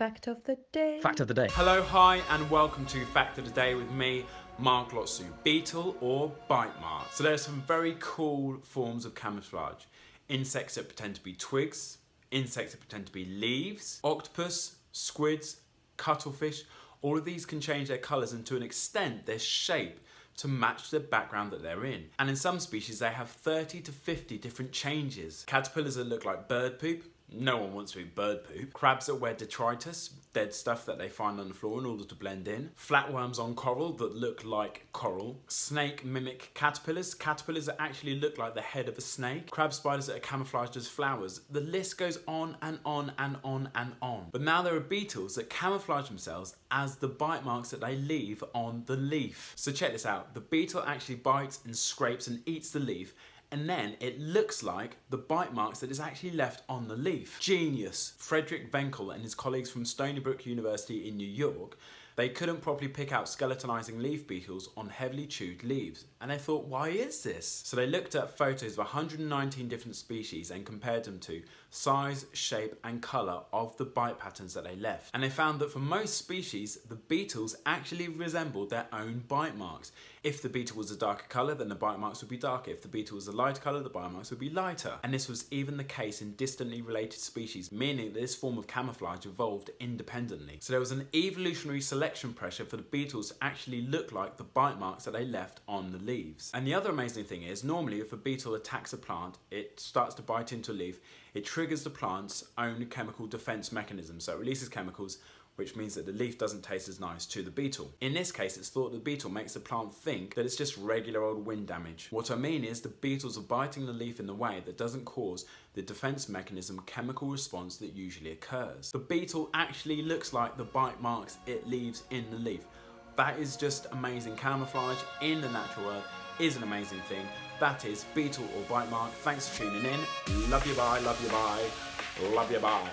Fact of the day. Fact of the day. Hello, hi, and welcome to Fact of the Day with me, Mark Lotsu. Beetle or bite mark. So there are some very cool forms of camouflage. Insects that pretend to be twigs, insects that pretend to be leaves, octopus, squids, cuttlefish. All of these can change their colours and to an extent their shape to match the background that they're in. And in some species they have 30 to 50 different changes. Caterpillars that look like bird poop, no one wants to be bird poop. Crabs that wear detritus, dead stuff that they find on the floor in order to blend in. Flatworms on coral that look like coral. Snake mimic caterpillars. Caterpillars that actually look like the head of a snake. Crab spiders that are camouflaged as flowers. The list goes on and on and on and on. But now there are beetles that camouflage themselves as the bite marks that they leave on the leaf. So check this out. The beetle actually bites and scrapes and eats the leaf and then it looks like the bite marks that is actually left on the leaf. Genius! Fredric Vencl and his colleagues from Stony Brook University in New York they couldn't properly pick out skeletonizing leaf beetles on heavily chewed leaves, and they thought, why is this? So they looked at photos of 119 different species and compared them to size, shape, and color of the bite patterns that they left. And they found that for most species, the beetles actually resembled their own bite marks. If the beetle was a darker color, then the bite marks would be darker. If the beetle was a lighter color, the bite marks would be lighter. And this was even the case in distantly related species, meaning that this form of camouflage evolved independently. So there was an evolutionary selection selection pressure for the beetles to actually look like the bite marks that they left on the leaves. And the other amazing thing is, normally if a beetle attacks a plant, it starts to bite into a leaf, it triggers the plant's own chemical defense mechanism. So it releases chemicals which means that the leaf doesn't taste as nice to the beetle. In this case, it's thought the beetle makes the plant think that it's just regular old wind damage. What I mean is the beetles are biting the leaf in a way that doesn't cause the defense mechanism chemical response that usually occurs. The beetle actually looks like the bite marks it leaves in the leaf. That is just amazing camouflage in the natural world is an amazing thing. That is beetle or bite mark. Thanks for tuning in. Love you bye, love you bye, love you bye.